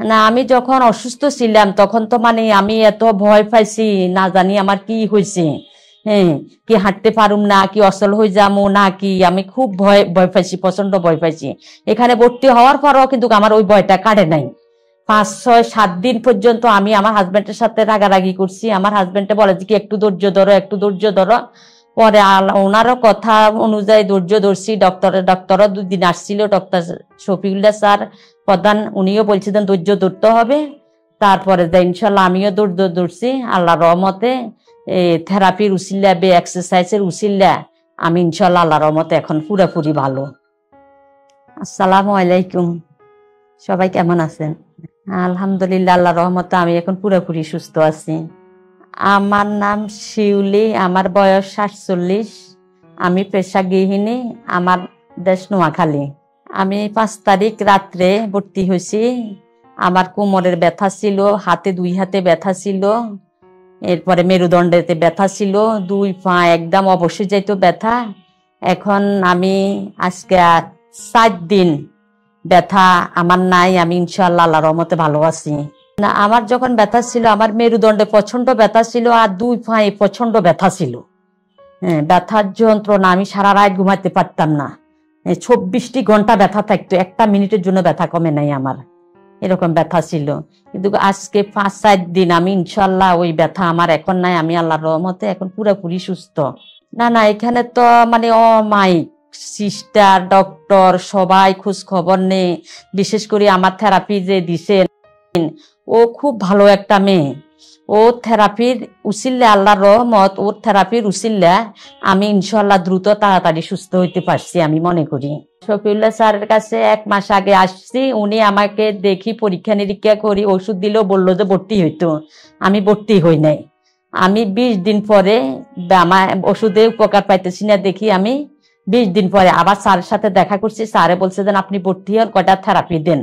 না, আমি যখন অসুস্থ ছিলাম, তখন তো মানে আমি এত ভয় পাইছি, না জানি আমার কি হয়েছে হ্যাঁ কি হাঁটতে পারুম না, কি অসল হয়ে যাব না, কি আমি খুব ভয় ভয় পাইছি প্রচণ্ড ভয় পাইছি। এখানে ভর্তি হওয়ার পরও কিন্তু আমার ওই ভয়টা কাটে নাই। পাঁচ, ছয়, সাত দিন পর্যন্ত আমি আমার হাজব্যান্ডের সাথে রাগারাগি করছি। আমার হাজবেন্ডে বলে যে, কি একটু ধৈর্য ধরো, একটু ধৈর্য ধরো। পরে ওনারও কথা অনুযায়ী ধৈর্য ধরছি ডক্টরের ডক্টরও দুদিন আসছিল, ডক্টর শফিউল্লাহ স্যার, প্রধান, উনিও বলছিলেন ধৈর্য ধরতে হবে। তারপরে ইনশাল্লাহ আমিও ধৈর্য ধরছি আল্লাহ রহমতে থেরাপির উসিল্লা বে এক্সারসাইজের উসিল্লা আমি ইনশাল্লাহ আল্লাহ রহমতে এখন পুরোপুরি ভালো। আসসালামু আলাইকুম। সবাই কেমন আছেন? আলহামদুলিল্লাহ আল্লাহ রহমতে আমি এখন পুরোপুরি সুস্থ আছি। আমার নাম শিউলি, আমার বয়স সাতচল্লিশ। আমি পেশা গৃহিণী, আমার দেশ নোয়াখালী। আমি পাঁচ তারিখ রাত্রে ভর্তি হয়েছি। আমার কোমরের ব্যথা ছিল, হাতে দুই হাতে ব্যথা ছিল, এরপরে মেরুদণ্ডেতে ব্যথা ছিল, দুই পা একদম অবশ্যই যাইতো ব্যথা। এখন আমি আজকে সাত দিন ব্যথা আমার নাই, আমি ইনশাল্লাহ আল্লাহ রহমতে ভালো আছি। না, আমার যখন ব্যথা ছিল, আমার মেরুদণ্ডে প্রচণ্ড ব্যথা ছিল আর দুই পায়ে প্রচণ্ড ব্যথা ছিল। হ্যাঁ ব্যথার যন্ত্রণা, আমি সারা রাত ঘুমাতে পারতাম না। চব্বিশটি ঘণ্টা ব্যথা থাকতো, একটা মিনিটের জন্য ব্যথা কমে নাই আমার। এরকম ব্যথা ছিল। কিন্তু আজকে পাঁচ, সাত দিন আমি ইনশাল্লাহ ওই ব্যথা আমার এখন নাই, আমি আল্লাহর রহমতে এখন পুরোপুরি সুস্থ। না না, এখানে তো মানে অমাইক সিস্টার, ডক্টর, সবাই খোঁজ খবর নেই। বিশেষ করে আমার থেরাপি যে দিছেন ও খুব ভালো একটা মেয়ে। ও থেরাপির উসিল্লা আল্লাহর রহমত, ওর থেরাপির উসিল্লা আমি ইনশাল্লাহ দ্রুত তাড়াতাড়ি সুস্থ হইতে পারছি আমি মনে করি। শফিউল্লাহ স্যারের কাছে এক মাস আগে আসছি, উনি আমাকে দেখি পরীক্ষা নিরীক্ষা করি, ওষুধ দিলেও বলল যে ভর্তি হইতো। আমি ভর্তি হই নাই। আমি বিশ দিন পরে আমার ওষুধে উপকার পাইতেছি না দেখি আমি বিশ দিন পরে আবার স্যারের সাথে দেখা করছি, স্যারে বলছে যে আপনি ভর্তি হন, কয়টা থেরাপি দেন?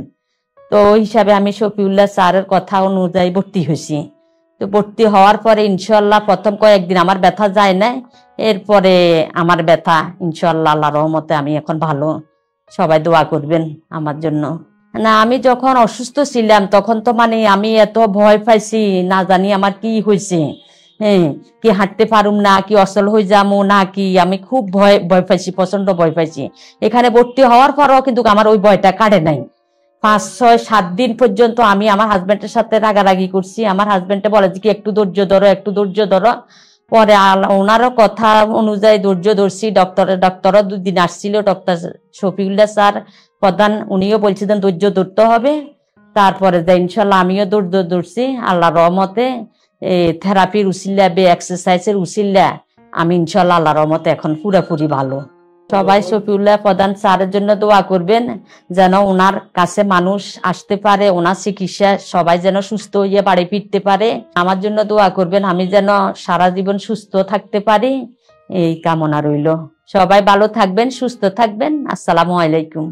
তো ওই হিসাবে আমি শফিউল্লাহ স্যারের কথা অনুযায়ী ভর্তি হয়েছি। তো ভর্তি হওয়ার পরে ইনশাল্লাহ প্রথম কয়েকদিন আমার ব্যথা যায় না এরপরে আমার ব্যথা ইনশাল্লাহ আল্লাহ রহমতে আমি এখন ভালো। সবাই দোয়া করবেন আমার জন্য। না, আমি যখন অসুস্থ ছিলাম, তখন তো মানে আমি এত ভয় পাইছি, না জানি আমার কি হয়েছে। হ্যাঁ কি হাঁটতে পারুম না, কি অসল হয়ে যাব না কি, আমি খুব ভয় ভয় পাইছি প্রচণ্ড ভয় পাইছি। এখানে ভর্তি হওয়ার পরও কিন্তু আমার ওই ভয়টা কাটে নাই। পাঁচ, ছয়, সাত দিন পর্যন্ত আমি আমার হাজবেন্ডের সাথে রাগারাগি করছি। আমার হাজবেন্ডে বলে যে, কি একটু ধৈর্য ধরো, একটু ধৈর্য ধরো। পরে ওনারও কথা অনুযায়ী ধৈর্য ধরছি। ডক্টরের ডক্টরও দুদিন আসছিল ডক্টর শফিউল্লাহ স্যার প্রধান, উনিও বলছিলেন, ধৈর্য ধরতে হবে। তারপরে ইনশাল্লাহ আমিও ধৈর্য ধরছি আল্লাহ রহমতে থেরাপির উসিল্লা বে এক্সারসাইজের উসিল্লা আমি ইনশাল্লাহ আল্লাহ রহমতে এখন পুরোপুরি ভালো। সবাই শফিউল্লাহ প্রধান স্যারের জন্য দোয়া করবেন যেন ওনার কাছে মানুষ আসতে পারে, ওনার চিকিৎসা সবাই যেন সুস্থ হয়ে বাড়ি ফিরতে পারে। আমার জন্য দোয়া করবেন, আমি যেন সারা জীবন সুস্থ থাকতে পারি। এই কামনা রইল। সবাই ভালো থাকবেন, সুস্থ থাকবেন। আসসালামু আলাইকুম।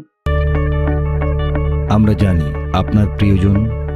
আমরা জানি আপনার প্রিয়জন